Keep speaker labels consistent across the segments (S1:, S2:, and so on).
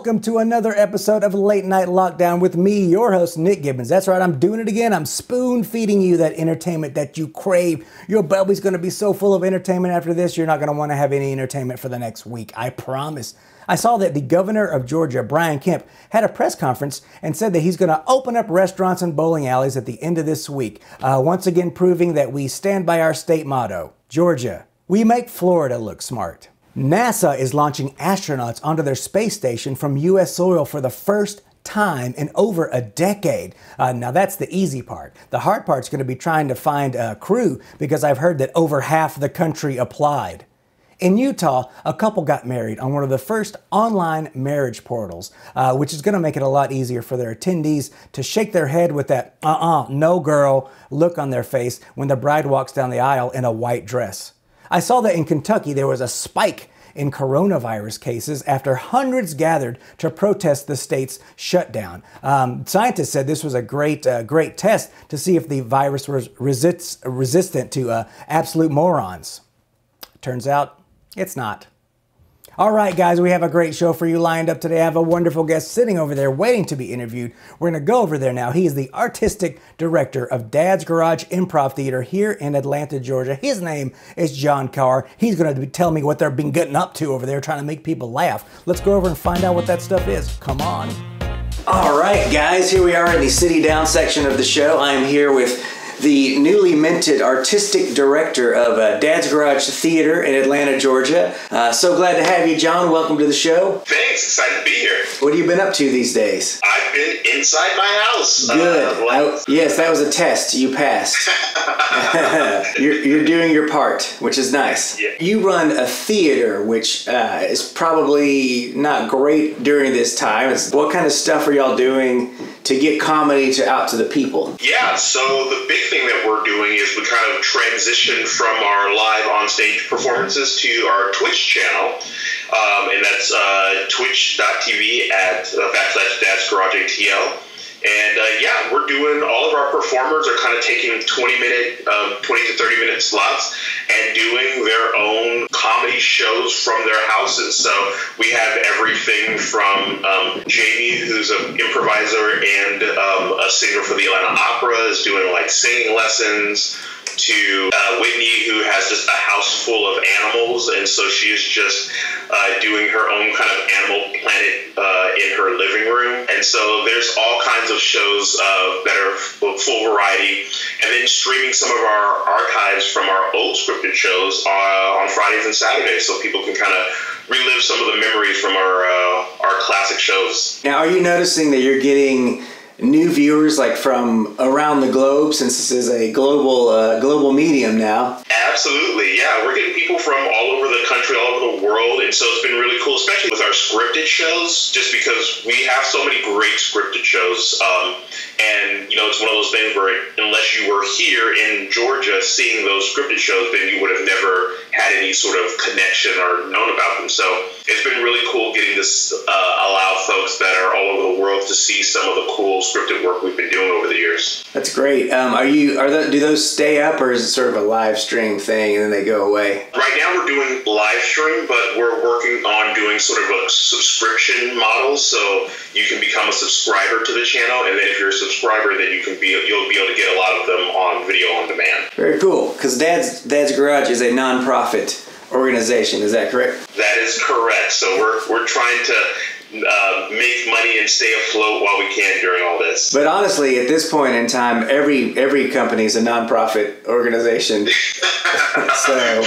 S1: welcome to another episode of Late Night Lockdown with me, your host, Nick Gibbons. That's right, I'm doing it again. I'm spoon feeding you that entertainment that you crave. Your belly's gonna be so full of entertainment after this, you're not gonna wanna have any entertainment for the next week. I promise. I saw that the governor of Georgia, Brian Kemp, had a press conference and said that he's going to open up restaurants and bowling alleys at the end of this week, uh, once again proving that we stand by our state motto Georgia, we make Florida look smart. NASA is launching astronauts onto their space station from U.S. soil for the first time in over a decade. Uh, now, that's the easy part. The hard part's going to be trying to find a crew because I've heard that over half the country applied. In Utah, a couple got married on one of the first online marriage portals, uh, which is going to make it a lot easier for their attendees to shake their head with that uh uh, no girl look on their face when the bride walks down the aisle in a white dress. I saw that in Kentucky there was a spike in coronavirus cases after hundreds gathered to protest the state's shutdown. Um, scientists said this was a great, uh, great test to see if the virus was resists, resistant to uh, absolute morons. Turns out it's not. All right, guys, we have a great show for you lined up today. I have a wonderful guest sitting over there waiting to be interviewed. We're going to go over there now. He is the artistic director of Dad's Garage Improv Theater here in Atlanta, Georgia. His name is Jon Carr. He's going to tell me what they've been getting up to over there trying to make people laugh. Let's go over and find out what that stuff is. Come on. All right, guys, here we are in the City Down section of the show. I am here with the newly minted artistic director of uh, Dad's Garage Theater in Atlanta, Georgia. Uh, so glad to have you, Jon. Welcome to the show.
S2: Thanks. Excited to be here.
S1: What have you been up to these days?
S2: I've been inside my house.
S1: Good.
S2: Uh,
S1: I- yes, that was a test. You passed. you're, you're doing your part, which is nice.
S2: Yeah.
S1: You run a theater, which uh, is probably not great during this time. It's- what kind of stuff are y'all doing to get comedy to out to the people?
S2: yeah, so the big thing that we're doing is we kind of transition from our live on stage performances to our Twitch channel. Um, and that's uh, twitch.tv at uh, backslash dad's garage ATL. And uh, yeah, we're doing all of our performers are kind of taking 20 minute, um, 20 to 30 minute slots and doing their own comedy shows from their houses. So we have everything from um, Jamie, who's an improviser and um, a singer for the Atlanta Opera, is doing like singing lessons. To uh, Whitney, who has just a house full of animals, and so she is just uh, doing her own kind of animal planet uh, in her living room. And so there's all kinds of shows uh, that are full variety, and then streaming some of our archives from our old scripted shows uh, on Fridays and Saturdays, so people can kind of relive some of the memories from our uh, our classic shows.
S1: Now, are you noticing that you're getting new viewers like from around the globe since this is a global uh, global medium now?
S2: Absolutely, yeah. We're getting people from all over the country, all over the world, and so it's been really cool, especially with our scripted shows, just because we have so many great scripted shows. Um, and you know, it's one of those things where unless you were here in Georgia seeing those scripted shows, then you would have never had any sort of connection or known about them. So it's been really cool getting this uh, allow folks that are all over the world to see some of the cool scripted work we've been doing over the years.
S1: That's great. Um, are you are the, do those stay up or is it sort of a live stream thing and then they go away?
S2: Right now we're doing live stream, but we're working on doing sort of a subscription model, so you can become a subscriber to the channel, and then if you're a subscriber, then you can be you'll be able to get a lot of them on video on demand.
S1: Very cool. Because Dad's Dad's Garage is a nonprofit organization. Is that correct?
S2: That is correct. So we're we're trying to uh, make money and stay afloat while we can during all this.
S1: But honestly, at this point in time, every every company is a nonprofit organization. so,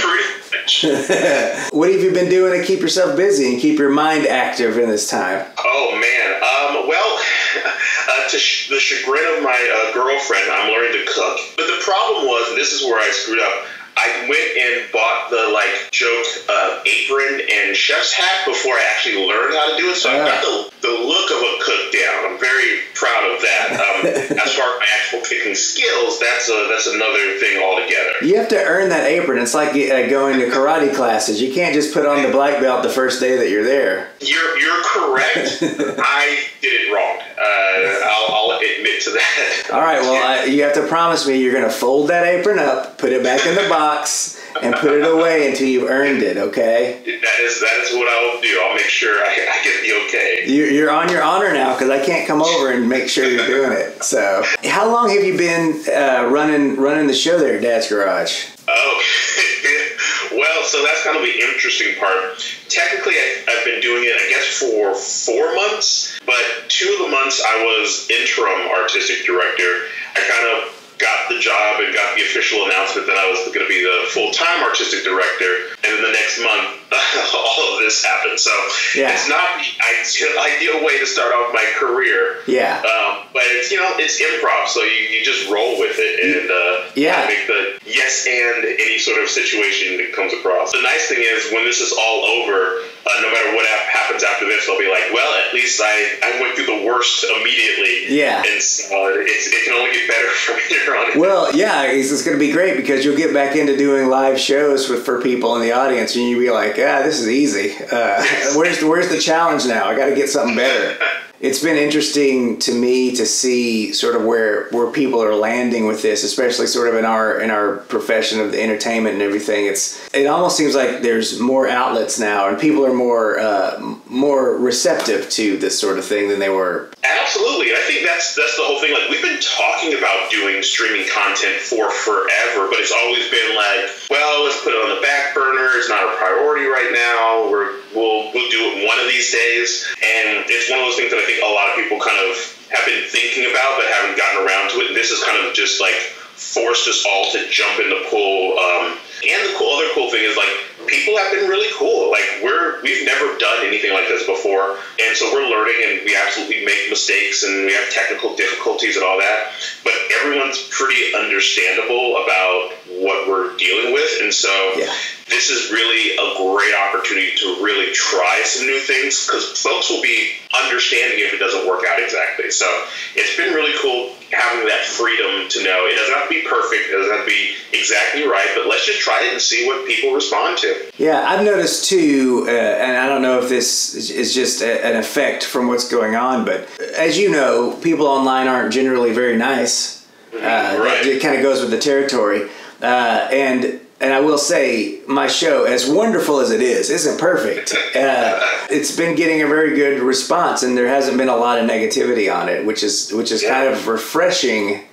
S1: what have you been doing to keep yourself busy and keep your mind active in this time?
S2: Oh man. Um, well, uh, to sh- the chagrin of my uh, girlfriend, I'm learning to cook. But the problem was, and this is where I screwed up. I went and bought the like joke uh, apron and chef's hat before I actually learned how to do it. So I've got the, the look of a cook down. I'm very proud of that. Um, as far as my actual cooking skills, that's a, that's another thing altogether.
S1: You have to earn that apron. It's like uh, going to karate classes. You can't just put on the black belt the first day that you're there.
S2: You're you're correct. I did it wrong. Uh, I'll, I'll admit to that.
S1: All right, well, I, you have to promise me you're going to fold that apron up, put it back in the box,
S3: and put it away until you've earned it. Okay.
S2: That is that is what I will do. I'll make sure I, I get the okay.
S3: You're, you're on your honor now because I can't come over and make sure you're doing it. So, how long have you been uh, running running the show there, Dad's Garage?
S2: Oh, well, so that's kind of the interesting part. Technically, I, I've been doing it, I guess, for four months, but two of the months I was interim artistic director. I kind of got the job and got the official announcement that I was going to be the full time artistic director. And then the next month, all of this happened. So yeah. it's not the ideal way to start off my career.
S3: Yeah.
S2: Um, but it's, you know, it's improv. So you, you just roll with it and uh,
S3: yeah.
S2: make the yes and any sort of situation that comes across. The nice thing is when this is all over, uh, no matter what happens after this, they'll be like, well, at least I, I went through the worst immediately.
S3: Yeah.
S2: And so it's, it can only get better from here on.
S3: Well, yeah, it's, it's going to be great because you'll get back into doing live shows with for people in the audience, and you'd be like, ah, this is easy. Uh, where's the, where's the challenge now? I got to get something better it's been interesting to me to see sort of where where people are landing with this, especially sort of in our in our profession of the entertainment and everything. It's it almost seems like there's more outlets now, and people are more uh, more receptive to this sort of thing than they were.
S2: Absolutely, I think that's that's the whole thing. Like we've been talking about doing streaming content for forever, but it's always been like, well, let's put it on the back burner. It's not a priority right now. We're we'll we'll do it one of these days, and it's one of those things that I think a lot of people kind of have been thinking about but haven't gotten around to it. And this is kind of just like forced us all to jump in the pool. Um, and the cool, other cool thing is like people have been really cool. Like we're we've never done anything like this before, and so we're learning, and we absolutely make mistakes, and we have technical difficulties and all that. But everyone's pretty understandable about what we're dealing with, and so
S3: yeah
S2: this is really a great opportunity to really try some new things because folks will be understanding if it doesn't work out exactly. So it's been really cool having that freedom to know it doesn't have to be perfect, it doesn't have to be exactly right, but let's just try it and see what people respond to.
S3: Yeah, I've noticed too, uh, and I don't know if this is just a, an effect from what's going on, but as you know, people online aren't generally very nice. Uh, right. It, it kind of goes with the territory. Uh, and and I will say, my show, as wonderful as it is, isn't perfect. Uh, it's been getting a very good response, and there hasn't been a lot of negativity on it, which is which is yeah. kind of refreshing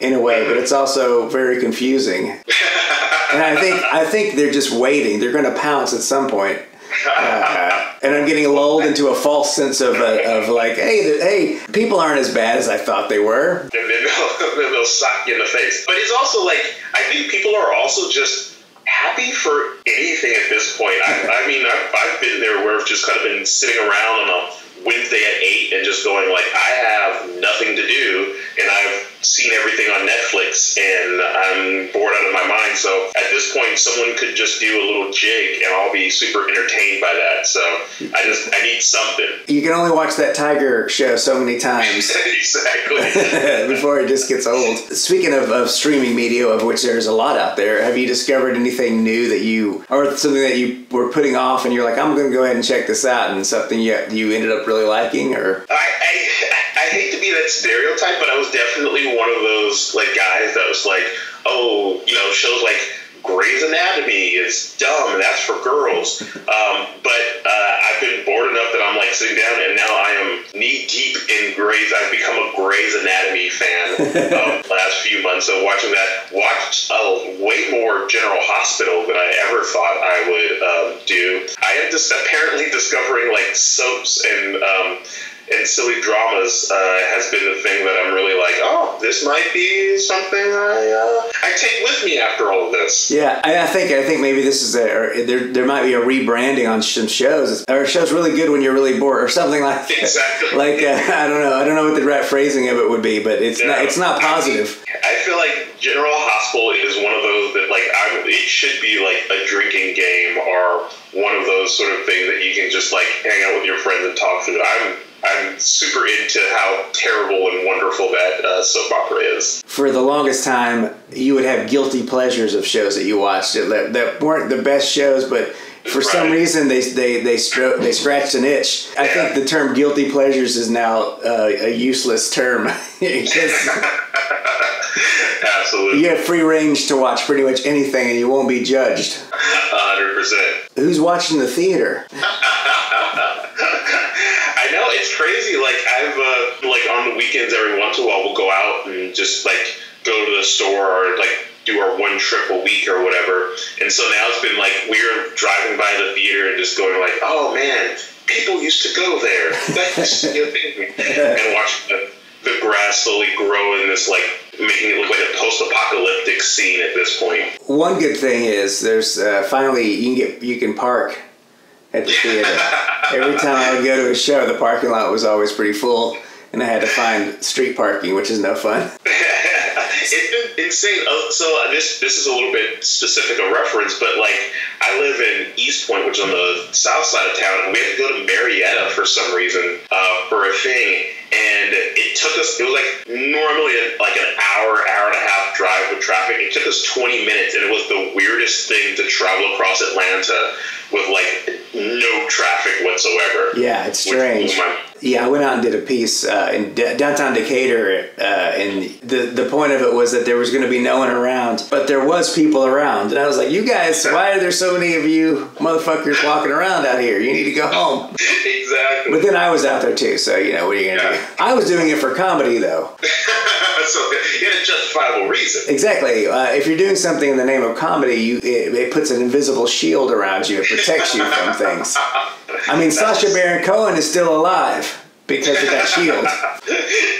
S3: in a way, but it's also very confusing. and I think I think they're just waiting. They're going to pounce at some point. Uh, and I'm getting lulled into a false sense of, uh, of like, hey, hey, people aren't as bad as I thought they were.
S2: Then they'll, they'll sock you in the face. But it's also like, I think people are also just happy for anything at this point. I, I mean, I've, I've been there where I've just kind of been sitting around on a Wednesday at eight and just going like, I have nothing to do, and I've seen everything on Netflix and I'm bored out of my mind. So at this point, someone could just do a little jig and I'll be super entertained by that. So I just, I need something.
S3: You can only watch that Tiger show so many times.
S2: exactly.
S3: Before it just gets old. Speaking of, of streaming media, of which there's a lot out there, have you discovered anything new that you, or something that you were putting off and you're like, I'm going to go ahead and check this out and something you, you ended up really liking or?
S2: I, I, I hate to be that stereotype, but I was definitely one of those like guys that was like, oh, you know, shows like Grey's Anatomy is dumb. And that's for girls. Um, but uh, I've been bored enough that I'm like sitting down, and now I am knee deep in Grey's. I've become a Grey's Anatomy fan um, last few months. So watching that, watched uh, way more General Hospital than I ever thought I would um, do. I am just apparently discovering like soaps and um, and silly dramas uh, has been the thing that I'm really like, oh, this might be something I uh, I take with me after all of this.
S3: Yeah, I, I think I think maybe this is a there there might be a rebranding on some shows. Our show's really good when you're really bored, or something like
S2: that. exactly.
S3: Like uh, I don't know, I don't know what the right phrasing of it would be, but it's not it's not positive.
S2: I feel like General Hospital is one of those that like I'm, it should be like a drinking game or one of those sort of things that you can just like hang out with your friends and talk through. I'm I'm super into how terrible and wonderful that uh, soap opera is.
S3: For the longest time, you would have guilty pleasures of shows that you watched that, that weren't the best shows, but for right. some reason they they they, stro- they scratched an itch. I yeah. think the term guilty pleasures is now uh, a useless term.
S2: Absolutely.
S3: You have free range to watch pretty much anything and you won't be judged.
S2: 100%.
S3: Who's watching the theater?
S2: Crazy. Like I've uh, like on the weekends, every once in a while, we'll go out and just like go to the store or like do our one trip a week or whatever. And so now it's been like we're driving by the theater and just going like, oh man, people used to go there. That's and watch the, the grass slowly grow in this like making it look like a post-apocalyptic scene at this point.
S3: One good thing is there's uh, finally you can get you can park at the theater. Every time I would go to a show, the parking lot was always pretty full, and I had to find street parking, which is no fun.
S2: it's been insane. Oh, so this this is a little bit specific a reference, but like I live in East Point, which is on the south side of town, and we had to go to Marietta for some reason uh, for a thing, and it took us. It was like normally like an hour, hour and a half drive with traffic. It took us 20 minutes, and it was the weirdest thing to travel across Atlanta with like no traffic whatsoever.
S3: Yeah, it's strange. Yeah, I went out and did a piece uh, in d- downtown Decatur, uh, and the the point of it was that there was going to be no one around, but there was people around, and I was like, "You guys, why are there so many of you motherfuckers walking around out here? You need to go home."
S2: exactly.
S3: But then I was out there too, so you know what are you gonna yeah. do? I was doing it for comedy though.
S2: so you had a justifiable reason.
S3: Exactly. Uh, if you're doing something in the name of comedy, you it, it puts an invisible shield around you. It protects you from things. I mean, Sacha Baron Cohen is still alive because of that shield.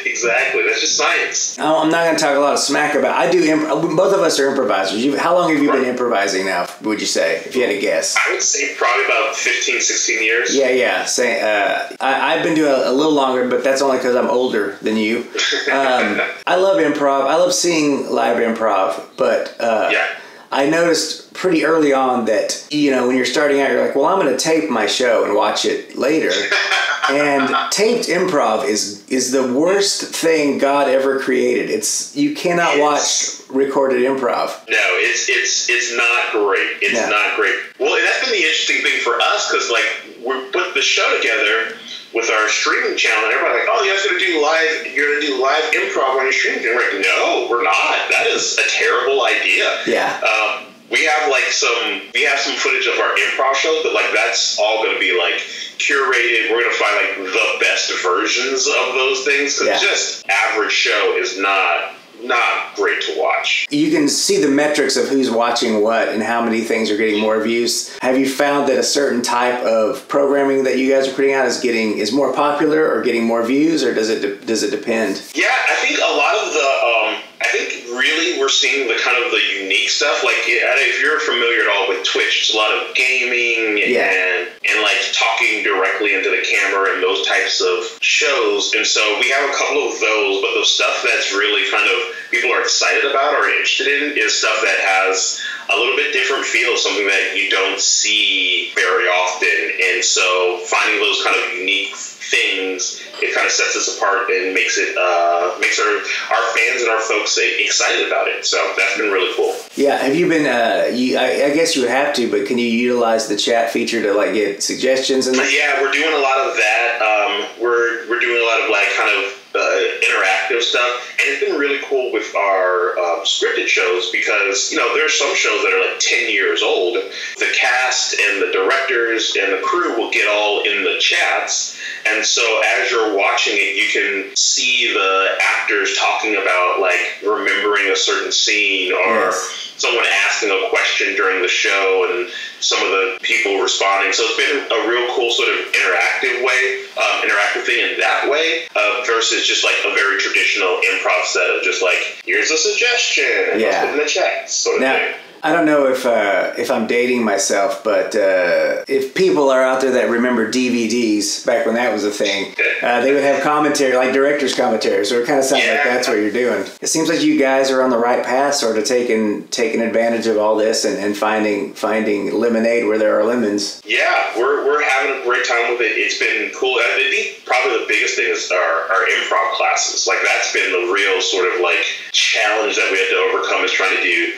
S2: exactly. That's just science.
S3: I'm not going to talk a lot of smack about. I do. Imp- both of us are improvisers. You, how long have you right. been improvising now? Would you say, if you had to guess?
S2: I would say probably about 15, 16 years.
S3: Yeah, yeah. Say, uh, I, have been doing a, a, little longer, but that's only because I'm older than you. Um, I love improv. I love seeing live improv, but uh,
S2: yeah.
S3: I noticed pretty early on that you know when you're starting out, you're like, well, I'm going to tape my show and watch it later. and taped improv is is the worst thing God ever created. It's you cannot it's, watch recorded improv.
S2: No, it's it's it's not great. It's not great. Well, that's been the interesting thing for us because like we put the show together with our streaming channel, and everybody's like, "Oh, you guys gonna do live? You're gonna do live improv on your streaming?" And we're like, "No, we're not. That is a terrible idea."
S3: Yeah.
S2: Um, we have like some we have some footage of our improv show but like that's all gonna be like curated. We're gonna find like the best versions of those things because yeah. just average show is not not great to watch.
S3: You can see the metrics of who's watching what and how many things are getting more views. Have you found that a certain type of programming that you guys are putting out is getting is more popular or getting more views, or does it de- does it depend?
S2: Yeah, I think a lot of the um, I think really we're seeing the kind of the unique stuff. Like if you're familiar at all with Twitch, it's a lot of gaming
S3: yeah.
S2: and and like talking directly into the camera and those types of shows. And so we have a couple of those, but the stuff that's really kind of people are excited about or interested in is stuff that has a little bit different feel, something that you don't see very often. And so finding those kind of unique things, it kind of sets us apart and makes it uh, makes our our fans and our folks excited about it. So that's been really cool.
S3: Yeah, have you been? Uh, you, I, I, guess you have to, but can you utilize the chat feature to like get suggestions and?
S2: Yeah, we're doing a lot of that. Um, we're we're doing a lot of like kind of uh, interactive stuff, and it's been really cool with our um, scripted shows because you know there's some shows that are like 10 years old. The cast and the directors and the crew will get all in the chats, and so as you're watching it, you can see the actors talking about like remembering a certain scene or. Yes someone asking a question during the show and some of the people responding. So it's been a real cool sort of interactive way, um, interactive thing in that way, uh, versus just like a very traditional improv set of just like, here's a suggestion, and yeah. put in the chat sort of
S3: now,
S2: thing.
S3: I don't know if uh, if I'm dating myself, but uh, if people are out there that remember DVDs back when that was a thing, uh, they would have commentary like director's commentary. So it kind of sounds yeah. like that's what you're doing. It seems like you guys are on the right path, sort of taking taking advantage of all this and, and finding finding lemonade where there are lemons.
S2: Yeah, we're, we're having a great time with it. It's been cool. I think probably the biggest thing is our, our improv classes. Like that's been the real sort of like challenge that we had to overcome is trying to do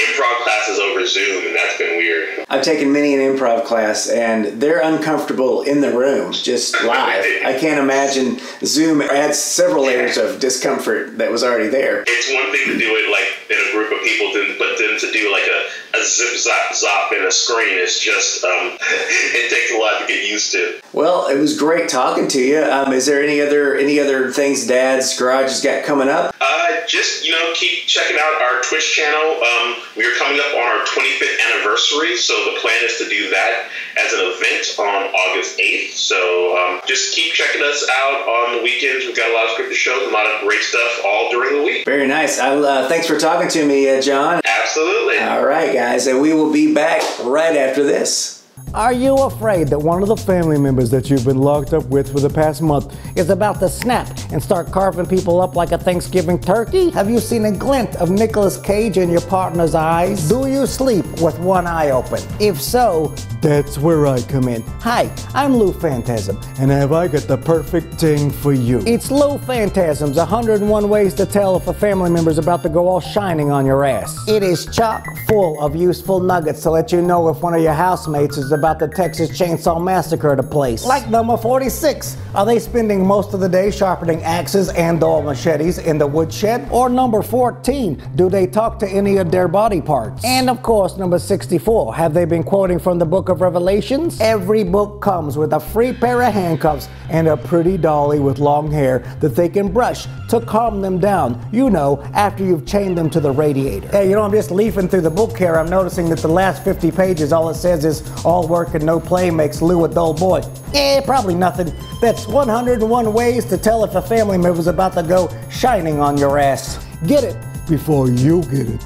S2: improv classes over Zoom, and that's been weird.
S1: I've taken many an improv class, and they're uncomfortable in the room, just live. I can't imagine Zoom adds several layers of discomfort that was already there.
S2: It's one thing to do it like in a group of people, then, but then to do like a, a zip zap zop in a screen is just um, it takes a lot to get used to.
S1: Well, it was great talking to you. Um, is there any other any other things Dad's Garage has got coming up?
S2: Uh, just you know, keep checking out our Twitch channel. Um, we are coming up on our 25th anniversary, so the plan is to do that as an event on August 8th. So um, just keep checking us out on the weekends. We've got a lot of scripted shows, a lot of great stuff all during the week.
S1: Very nice. Uh, thanks for talking to me, uh, Jon.
S2: Absolutely.
S1: All right, guys, and we will be back right after this. Are you afraid that one of the family members that you've been locked up with for the past month is about to snap and start carving people up like a Thanksgiving turkey? Have you seen a glint of Nicolas Cage in your partner's eyes? Do you sleep with one eye open? If so, that's where I come in. Hi, I'm Lou Phantasm, and have I got the perfect thing for you? It's Lou Phantasm's 101 Ways to Tell if a family member's about to go all shining on your ass. It is chock full of useful nuggets to let you know if one of your housemates is about the Texas Chainsaw Massacre to place. Like number 46, are they spending most of the day sharpening axes and or machetes in the woodshed? Or number 14, do they talk to any of their body parts? And of course, number 64, have they been quoting from the book of Revelations? Every book comes with a free pair of handcuffs and a pretty dolly with long hair that they can brush to calm them down, you know, after you've chained them to the radiator. Hey, you know, I'm just leafing through the book here. I'm noticing that the last 50 pages, all it says is all work and no play makes Lou a dull boy. Eh, probably nothing. That's 101 ways to tell if a family member's about to go shining on your ass. Get it before you get it.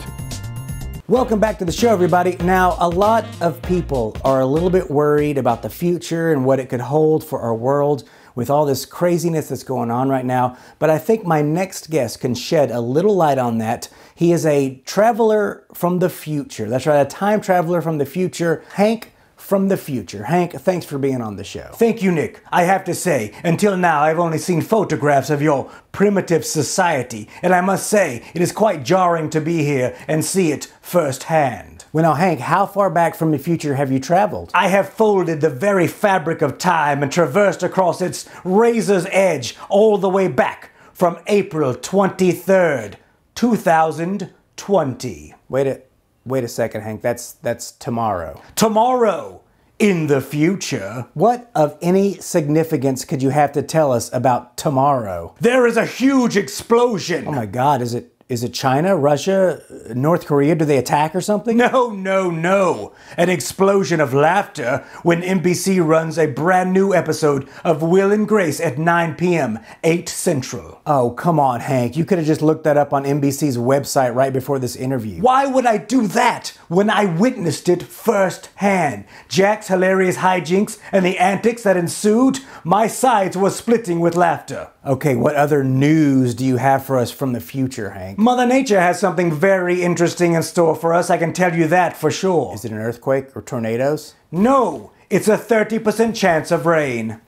S1: Welcome back to the show, everybody. Now, a lot of people are a little bit worried about the future and what it could hold for our world with all this craziness that's going on right now. But I think my next guest can shed a little light on that. He is a traveler from the future. That's right, a time traveler from the future. Hank from the future. Hank, thanks for being on the show. Thank you, Nick. I have to say, until now, I've only seen photographs of your primitive society, and I must say, it is quite jarring to be here and see it firsthand. Well, now, Hank, how far back from the future have you traveled? I have folded the very fabric of time and traversed across its razor's edge all the way back from April 23rd, 2020. Wait a Wait a second, Hank. That's that's tomorrow. Tomorrow in the future. What of any significance could you have to tell us about tomorrow? There is a huge explosion. Oh my god, is it is it China, Russia, North Korea? Do they attack or something? No, no, no. An explosion of laughter when NBC runs a brand new episode of Will and Grace at 9 p.m., 8 Central. Oh, come on, Hank. You could have just looked that up on NBC's website right before this interview. Why would I do that when I witnessed it firsthand? Jack's hilarious hijinks and the antics that ensued? My sides were splitting with laughter. Okay, what other news do you have for us from the future, Hank? Mother Nature has something very interesting in store for us, I can tell you that for sure. Is it an earthquake or tornadoes? No, it's a 30% chance of rain.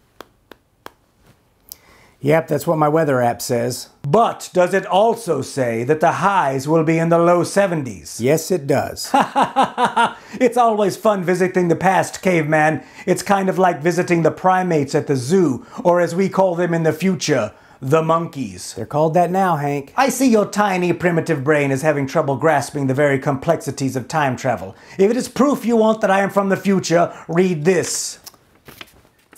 S1: Yep, that's what my weather app says. But does it also say that the highs will be in the low 70s? Yes, it does. it's always fun visiting the past, caveman. It's kind of like visiting the primates at the zoo, or as we call them in the future, the monkeys. They're called that now, Hank. I see your tiny primitive brain is having trouble grasping the very complexities of time travel. If it is proof you want that I am from the future, read this.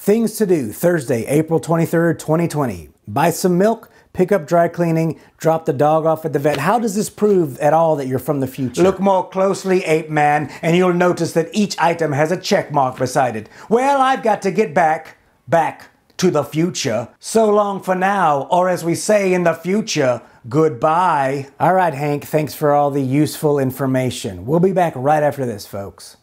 S1: Things to do Thursday, April 23rd, 2020. Buy some milk, pick up dry cleaning, drop the dog off at the vet. How does this prove at all that you're from the future? Look more closely, ape man, and you'll notice that each item has a check mark beside it. Well, I've got to get back, back to the future. So long for now, or as we say in the future, goodbye. All right, Hank, thanks for all the useful information. We'll be back right after this, folks.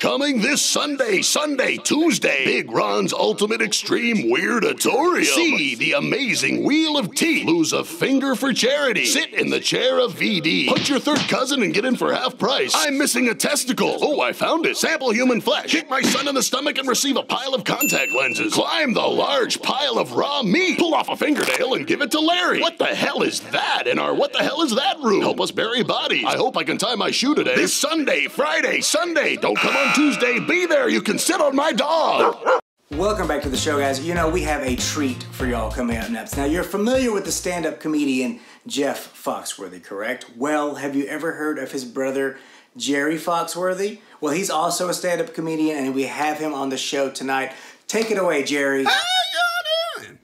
S4: Coming this Sunday, Sunday, Tuesday, Big Ron's Ultimate Extreme Weirdatorium. See the amazing Wheel of Teeth. Lose a finger for charity. Sit in the chair of VD. Punch your third cousin and get in for half price. I'm missing a testicle. Oh, I found it. Sample human flesh. Kick my son in the stomach and receive a pile of contact lenses. Climb the large pile of raw meat. Pull off a fingernail and give it to Larry. What the hell is that in our What the hell is that room? Help us bury bodies. I hope I can tie my shoe today. This Sunday, Friday, Sunday. Don't come on Tuesday. Be there. You can sit on my dog.
S1: Welcome back to the show, guys. You know, we have a treat for y'all coming up next. Now, you're familiar with the stand up comedian Jeff Foxworthy, correct? Well, have you ever heard of his brother, Jerry Foxworthy? Well, he's also a stand up comedian, and we have him on the show tonight. Take it away, Jerry.
S5: How y'all doing?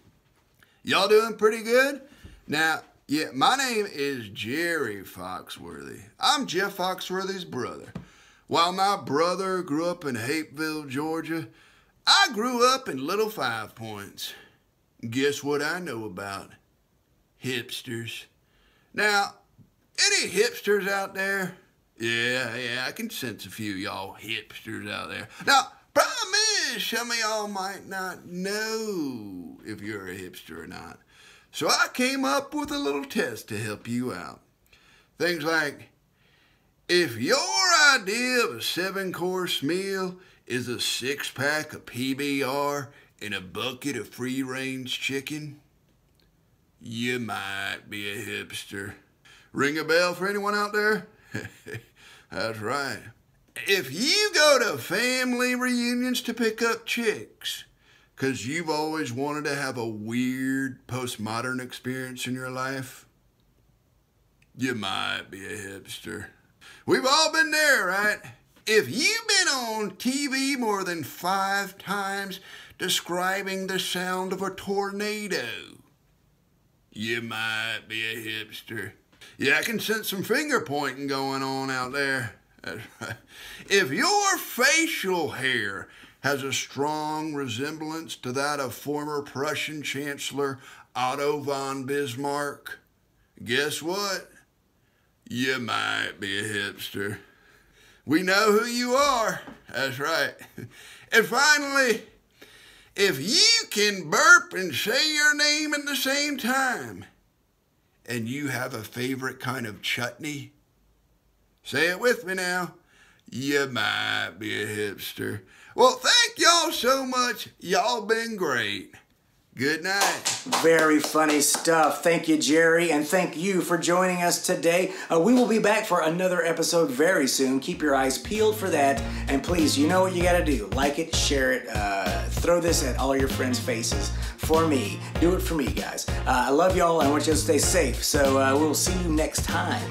S5: Y'all doing pretty good? Now, yeah, my name is Jerry Foxworthy. I'm Jeff Foxworthy's brother. While my brother grew up in Hapeville, Georgia, I grew up in Little Five Points. Guess what I know about hipsters? Now, any hipsters out there? Yeah, yeah, I can sense a few y'all hipsters out there. Now, problem is, some of y'all might not know if you're a hipster or not. So I came up with a little test to help you out. Things like, if your idea of a seven course meal is a six pack of PBR and a bucket of free range chicken, you might be a hipster. Ring a bell for anyone out there? That's right. If you go to family reunions to pick up chicks, because you've always wanted to have a weird postmodern experience in your life, you might be a hipster. We've all been there, right? If you've been on TV more than five times describing the sound of a tornado, you might be a hipster. Yeah, I can sense some finger pointing going on out there. If your facial hair has a strong resemblance to that of former Prussian Chancellor Otto von Bismarck, guess what? You might be a hipster. We know who you are. That's right. And finally, if you can burp and say your name at the same time, and you have a favorite kind of chutney, say it with me now. You might be a hipster. Well, thank y'all so much. Y'all been great. Good night.
S1: Very funny stuff. Thank you, Jerry, and thank you for joining us today. Uh, we will be back for another episode very soon. Keep your eyes peeled for that. And please, you know what you got to do like it, share it, uh, throw this at all your friends' faces. For me, do it for me, guys. Uh, I love y'all. I want you to stay safe. So uh, we'll see you next time.